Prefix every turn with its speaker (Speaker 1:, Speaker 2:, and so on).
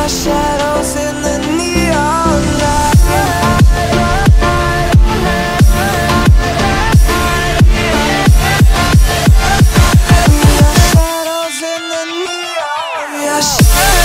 Speaker 1: our shadows in the neon light. Our shadows in the neon